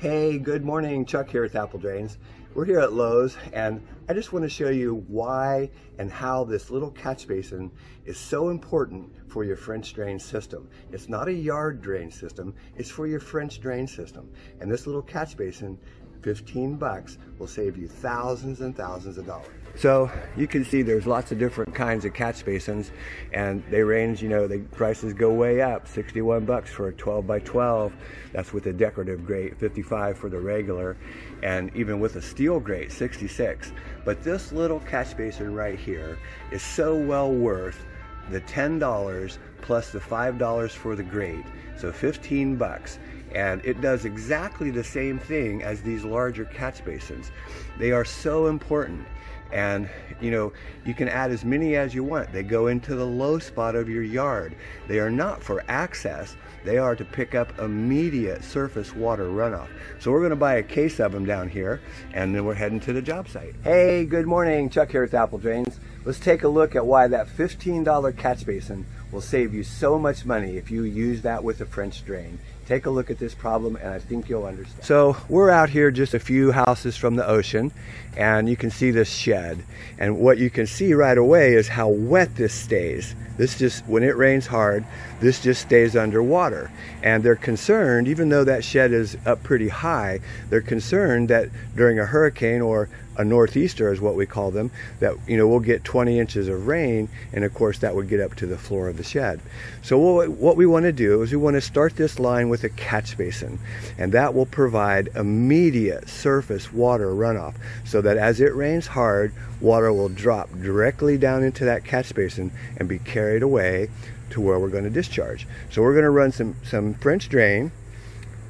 Hey, good morning. Chuck here with Apple Drains. We're here at Lowe's and I just want to show you why and how this little catch basin is so important for your French drain system. It's not a yard drain system, it's for your French drain system. And this little catch basin 15 bucks will save you thousands and thousands of dollars. So you can see there's lots of different kinds of catch basins and they range, you know, the prices go way up. 61 bucks for a 12 by 12. That's with a decorative grate, 55 for the regular, and even with a steel grate, 66. But this little catch basin right here is so well worth the $10 plus the $5 for the grate. So 15 bucks and it does exactly the same thing as these larger catch basins. They are so important and you know you can add as many as you want. They go into the low spot of your yard. They are not for access. They are to pick up immediate surface water runoff. So we're going to buy a case of them down here and then we're heading to the job site. Hey good morning. Chuck here with apple drains. Let's take a look at why that $15 catch basin will save you so much money if you use that with a french drain take a look at this problem and I think you'll understand. So we're out here just a few houses from the ocean and you can see this shed and what you can see right away is how wet this stays. This just, when it rains hard, this just stays underwater. And they're concerned, even though that shed is up pretty high, they're concerned that during a hurricane or a northeaster is what we call them, that you know we'll get 20 inches of rain, and of course that would get up to the floor of the shed. So what we want to do is we want to start this line with a catch basin, and that will provide immediate surface water runoff, so that as it rains hard, water will drop directly down into that catch basin and be carried away to where we're going to discharge. So we're going to run some some French drain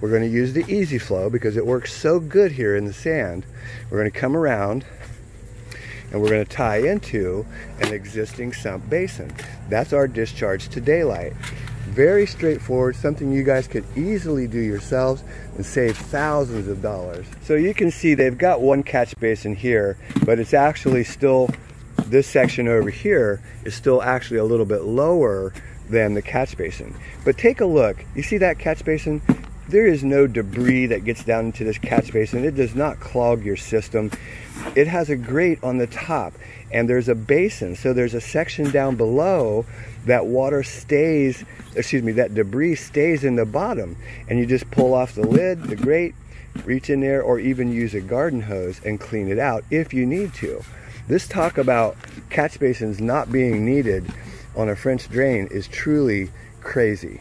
we're going to use the easy flow because it works so good here in the sand. We're going to come around and we're going to tie into an existing sump basin. That's our discharge to daylight. Very straightforward, something you guys could easily do yourselves and save thousands of dollars. So you can see they've got one catch basin here, but it's actually still, this section over here is still actually a little bit lower than the catch basin. But take a look, you see that catch basin? There is no debris that gets down into this catch basin. It does not clog your system. It has a grate on the top and there's a basin. So there's a section down below that water stays, excuse me, that debris stays in the bottom. And you just pull off the lid, the grate, reach in there or even use a garden hose and clean it out if you need to. This talk about catch basins not being needed on a French drain is truly crazy.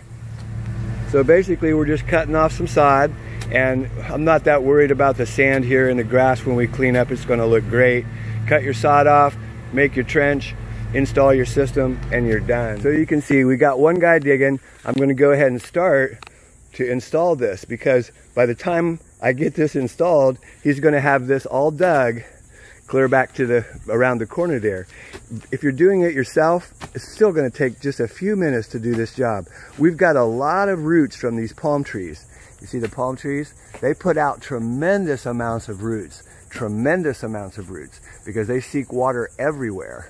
So basically we're just cutting off some sod and I'm not that worried about the sand here and the grass when we clean up. It's gonna look great. Cut your sod off, make your trench, install your system, and you're done. So you can see we got one guy digging. I'm gonna go ahead and start to install this because by the time I get this installed, he's gonna have this all dug clear back to the around the corner there. If you're doing it yourself, it's still gonna take just a few minutes to do this job. We've got a lot of roots from these palm trees. You see the palm trees? They put out tremendous amounts of roots, tremendous amounts of roots, because they seek water everywhere.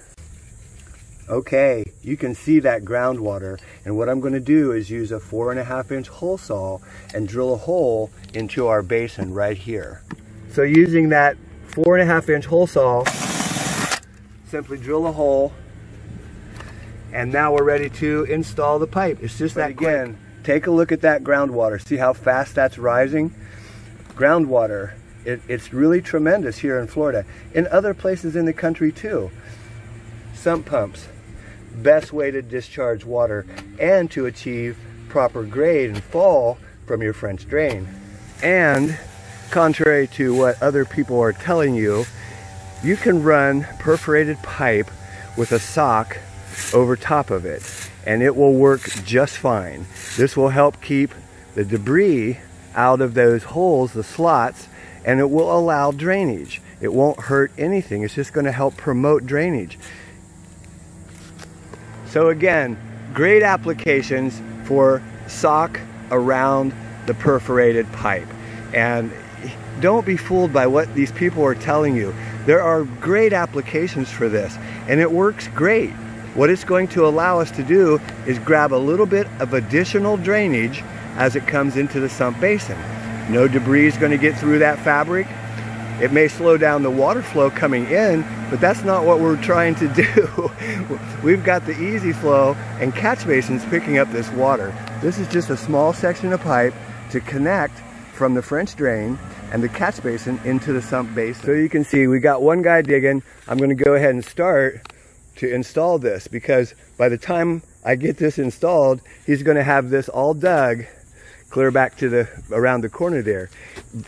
Okay, you can see that groundwater, and what I'm gonna do is use a four and a half inch hole saw and drill a hole into our basin right here. So using that four and a half inch hole saw. Simply drill a hole and now we're ready to install the pipe. It's just but that again, quick. take a look at that groundwater. See how fast that's rising? Groundwater, it, it's really tremendous here in Florida. In other places in the country too. Sump pumps, best way to discharge water and to achieve proper grade and fall from your French drain. And contrary to what other people are telling you, you can run perforated pipe with a sock over top of it and it will work just fine. This will help keep the debris out of those holes, the slots, and it will allow drainage. It won't hurt anything. It's just going to help promote drainage. So again, great applications for sock around the perforated pipe. And don't be fooled by what these people are telling you. There are great applications for this and it works great. What it's going to allow us to do is grab a little bit of additional drainage as it comes into the sump basin. No debris is going to get through that fabric. It may slow down the water flow coming in, but that's not what we're trying to do. We've got the easy flow and catch basins picking up this water. This is just a small section of pipe to connect from the French drain and the catch basin into the sump basin. So you can see we got one guy digging. I'm gonna go ahead and start to install this because by the time I get this installed, he's gonna have this all dug clear back to the around the corner there.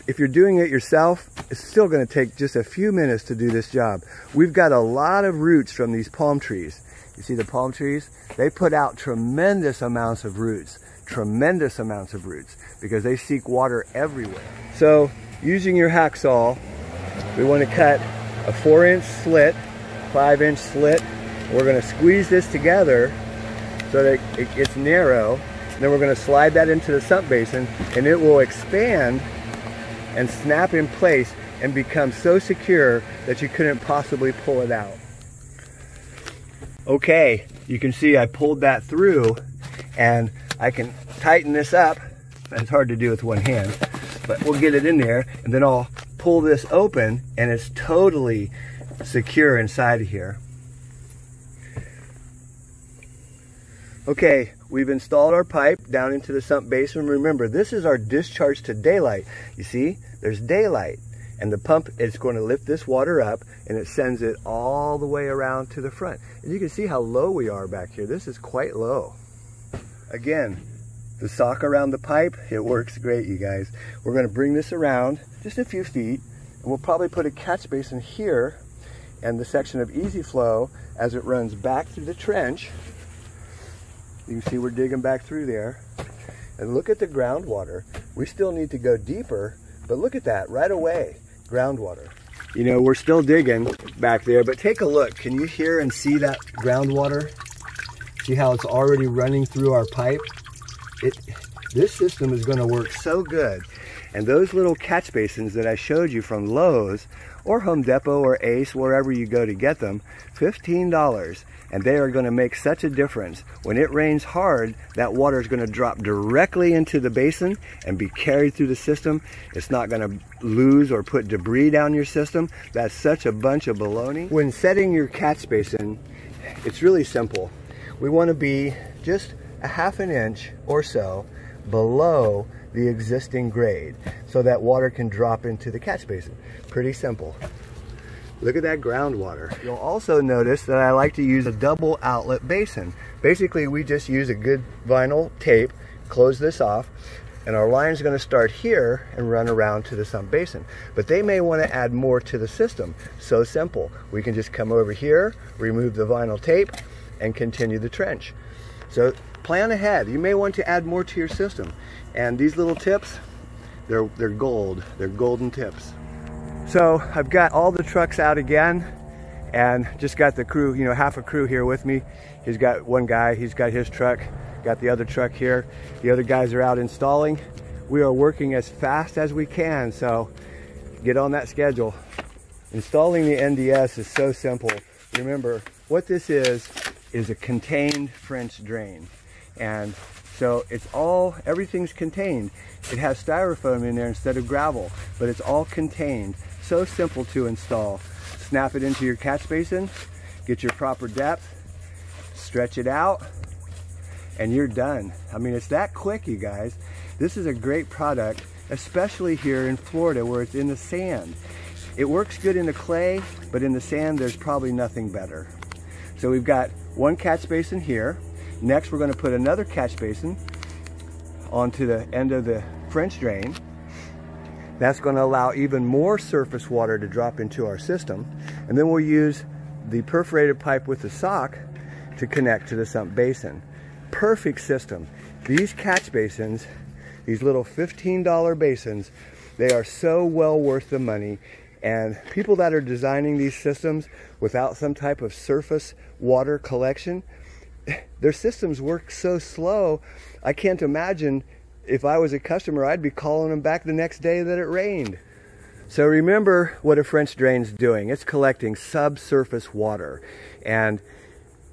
If you're doing it yourself, it's still going to take just a few minutes to do this job. We've got a lot of roots from these palm trees. You see the palm trees? They put out tremendous amounts of roots, tremendous amounts of roots because they seek water everywhere. So using your hacksaw, we want to cut a four inch slit, five inch slit. We're going to squeeze this together so that it gets narrow then we're going to slide that into the sump basin and it will expand and snap in place and become so secure that you couldn't possibly pull it out. Okay, you can see I pulled that through and I can tighten this up. It's hard to do with one hand, but we'll get it in there and then I'll pull this open and it's totally secure inside of here. Okay, we've installed our pipe down into the sump basin. Remember, this is our discharge to daylight. You see, there's daylight. And the pump is going to lift this water up and it sends it all the way around to the front. And you can see how low we are back here. This is quite low. Again, the sock around the pipe, it works great, you guys. We're going to bring this around just a few feet and we'll probably put a catch basin here and the section of easy flow as it runs back through the trench you can see we're digging back through there. And look at the groundwater. We still need to go deeper, but look at that right away, groundwater. You know, we're still digging back there, but take a look. Can you hear and see that groundwater? See how it's already running through our pipe? It, this system is gonna work so good. And those little catch basins that I showed you from Lowe's or Home Depot or Ace, wherever you go to get them, $15 and they are going to make such a difference. When it rains hard, that water is going to drop directly into the basin and be carried through the system. It's not going to lose or put debris down your system. That's such a bunch of baloney. When setting your catch basin, it's really simple. We want to be just a half an inch or so below the existing grade so that water can drop into the catch basin. Pretty simple. Look at that groundwater. You'll also notice that I like to use a double outlet basin. Basically, we just use a good vinyl tape, close this off, and our line is going to start here and run around to the sump basin. But they may want to add more to the system. So simple. We can just come over here, remove the vinyl tape, and continue the trench. So plan ahead. You may want to add more to your system. And these little tips, they're, they're gold. They're golden tips. So I've got all the trucks out again and just got the crew, you know, half a crew here with me. He's got one guy, he's got his truck, got the other truck here. The other guys are out installing. We are working as fast as we can, so get on that schedule. Installing the NDS is so simple. Remember, what this is, is a contained French drain. And so it's all, everything's contained. It has styrofoam in there instead of gravel, but it's all contained. So simple to install. Snap it into your catch basin, get your proper depth, stretch it out, and you're done. I mean, it's that quick, you guys. This is a great product, especially here in Florida where it's in the sand. It works good in the clay, but in the sand, there's probably nothing better. So we've got one catch basin here. Next, we're gonna put another catch basin onto the end of the French drain. That's going to allow even more surface water to drop into our system. And then we'll use the perforated pipe with the sock to connect to the sump basin. Perfect system. These catch basins, these little $15 basins, they are so well worth the money. And people that are designing these systems without some type of surface water collection, their systems work so slow. I can't imagine if I was a customer, I'd be calling them back the next day that it rained. So remember what a French drain's doing. It's collecting subsurface water. And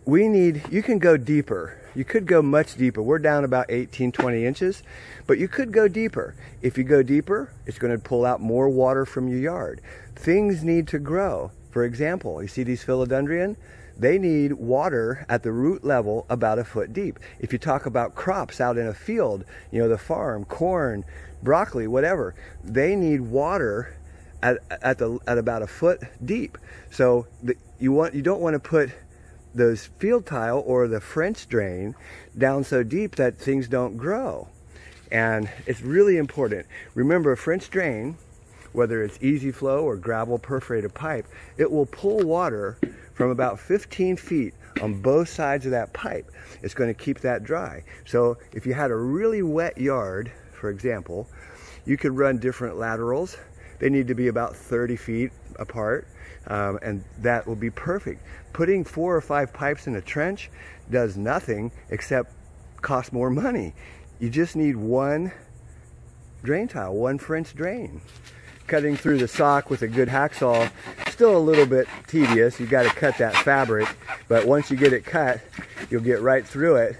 we need, you can go deeper. You could go much deeper. We're down about 18, 20 inches, but you could go deeper. If you go deeper, it's going to pull out more water from your yard. Things need to grow. For example, you see these philodendron? They need water at the root level about a foot deep. If you talk about crops out in a field, you know, the farm, corn, broccoli, whatever, they need water at, at, the, at about a foot deep. So the, you, want, you don't want to put those field tile or the French drain down so deep that things don't grow. And it's really important. Remember, a French drain, whether it's easy flow or gravel perforated pipe, it will pull water from about 15 feet on both sides of that pipe. It's going to keep that dry. So if you had a really wet yard, for example, you could run different laterals. They need to be about 30 feet apart um, and that will be perfect. Putting four or five pipes in a trench does nothing except cost more money. You just need one drain tile, one French drain. Cutting through the sock with a good hacksaw, still a little bit tedious. You got to cut that fabric, but once you get it cut, you'll get right through it.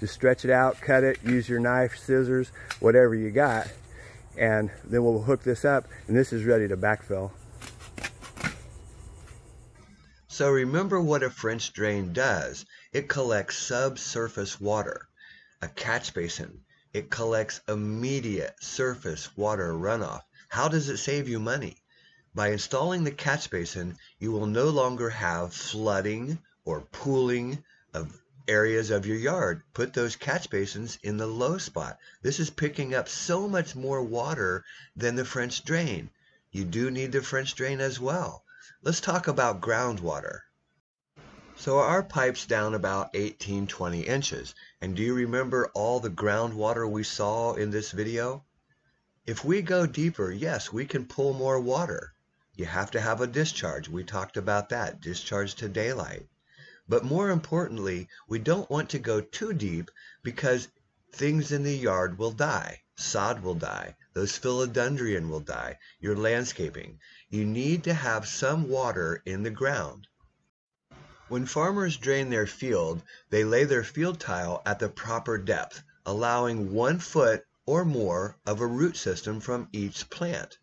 Just stretch it out, cut it, use your knife, scissors, whatever you got, and then we'll hook this up, and this is ready to backfill. So remember what a French drain does. It collects subsurface water. A catch basin, it collects immediate surface water runoff. How does it save you money? By installing the catch basin, you will no longer have flooding or pooling of areas of your yard. Put those catch basins in the low spot. This is picking up so much more water than the French drain. You do need the French drain as well. Let's talk about groundwater. So our pipe's down about 18, 20 inches. And do you remember all the groundwater we saw in this video? If we go deeper, yes, we can pull more water. You have to have a discharge. We talked about that, discharge to daylight. But more importantly, we don't want to go too deep because things in the yard will die. Sod will die. Those philodendron will die. Your landscaping. You need to have some water in the ground. When farmers drain their field, they lay their field tile at the proper depth, allowing one foot or more of a root system from each plant.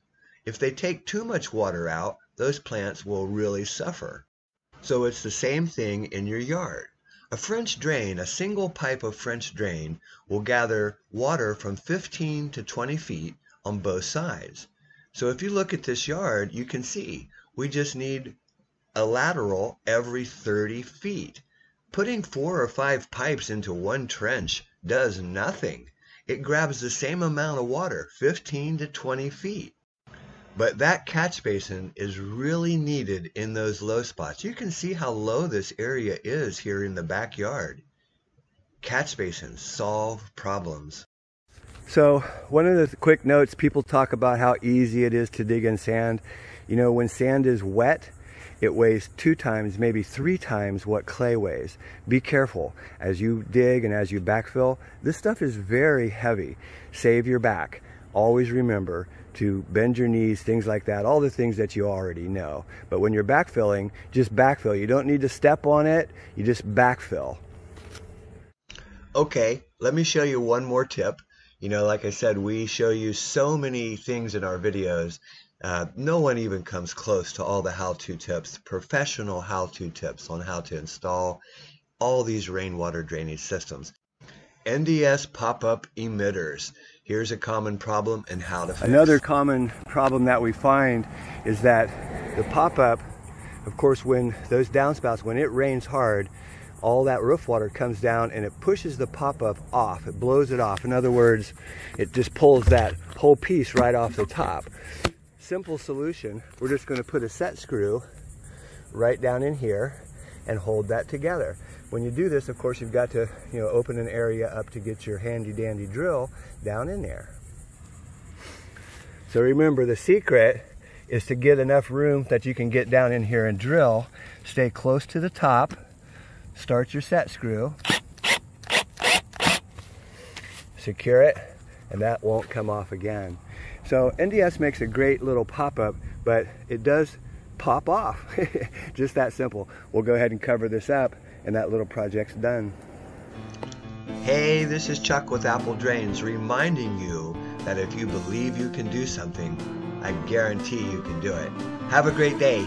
If they take too much water out, those plants will really suffer. So it's the same thing in your yard. A French drain, a single pipe of French drain, will gather water from 15 to 20 feet on both sides. So if you look at this yard, you can see we just need a lateral every 30 feet. Putting four or five pipes into one trench does nothing. It grabs the same amount of water, 15 to 20 feet. But that catch basin is really needed in those low spots. You can see how low this area is here in the backyard. Catch basins solve problems. So one of the quick notes, people talk about how easy it is to dig in sand. You know, when sand is wet, it weighs two times, maybe three times what clay weighs. Be careful as you dig and as you backfill. This stuff is very heavy. Save your back. Always remember to bend your knees, things like that, all the things that you already know. But when you're backfilling, just backfill. You don't need to step on it, you just backfill. Okay, let me show you one more tip. You know, like I said, we show you so many things in our videos. Uh, no one even comes close to all the how-to tips, professional how-to tips on how to install all these rainwater drainage systems. NDS pop-up emitters. Here's a common problem and how to fix. It. Another common problem that we find is that the pop-up, of course, when those downspouts, when it rains hard, all that roof water comes down and it pushes the pop-up off. It blows it off. In other words, it just pulls that whole piece right off the top. Simple solution, we're just gonna put a set screw right down in here and hold that together. When you do this, of course, you've got to you know, open an area up to get your handy dandy drill down in there. So remember, the secret is to get enough room that you can get down in here and drill. Stay close to the top start your set screw, secure it, and that won't come off again. So NDS makes a great little pop-up, but it does pop off. Just that simple. We'll go ahead and cover this up and that little project's done. Hey, this is Chuck with Apple Drains reminding you that if you believe you can do something, I guarantee you can do it. Have a great day.